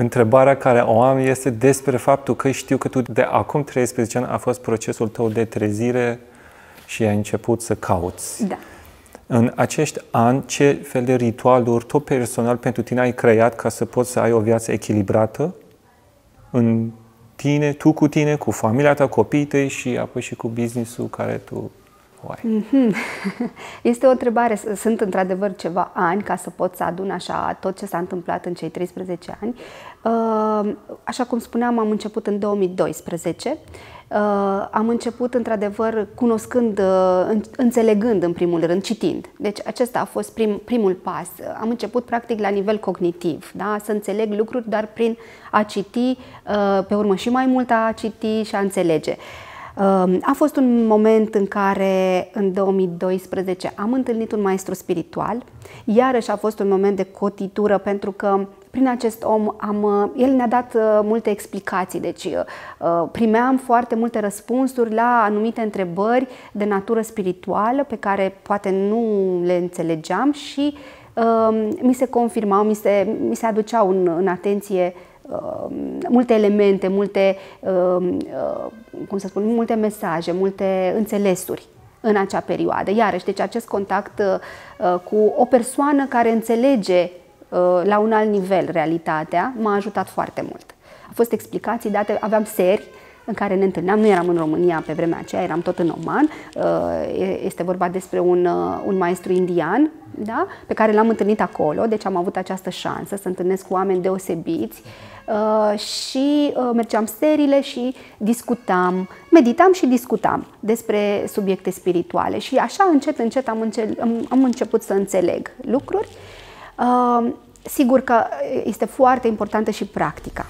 Întrebarea care o am este despre faptul că știu că tu de acum 13 ani a fost procesul tău de trezire și ai început să cauți. Da. În acești ani, ce fel de ritualuri tu personal pentru tine ai creat ca să poți să ai o viață echilibrată în tine, tu cu tine, cu familia ta, copiii tăi și apoi și cu businessul care tu o ai? Mhm. Este o întrebare. Sunt într-adevăr ceva ani ca să pot să adun așa tot ce s-a întâmplat în cei 13 ani. Uh, așa cum spuneam, am început în 2012 Uh, am început într-adevăr cunoscând, uh, înțelegând în primul rând, citind. Deci acesta a fost prim, primul pas. Am început practic la nivel cognitiv, da? să înțeleg lucruri, dar prin a citi, uh, pe urmă și mai mult a citi și a înțelege. A fost un moment în care, în 2012, am întâlnit un maestru spiritual. Iarăși a fost un moment de cotitură pentru că prin acest om am, uh, el ne-a dat uh, multe explicații, deci uh, primeam foarte multe răspunsuri la anumite întrebări de natură spirituală pe care poate nu le înțelegeam și mi se confirmau, mi se, mi se aduceau în, în atenție multe elemente, multe, cum să spun, multe mesaje, multe înțelesuri în acea perioadă. Iarăși, deci acest contact cu o persoană care înțelege Uh, la un alt nivel realitatea, m-a ajutat foarte mult. Au fost explicații date, aveam seri în care ne întâlneam, nu eram în România pe vremea aceea, eram tot în Oman, uh, este vorba despre un, uh, un maestru indian, da? pe care l-am întâlnit acolo, deci am avut această șansă să întâlnesc cu oameni deosebiți și mergeam serile și discutam, meditam și discutam despre subiecte spirituale și așa încet, încet am, înce- am, am început să înțeleg lucruri Sigur că este foarte importantă și practica.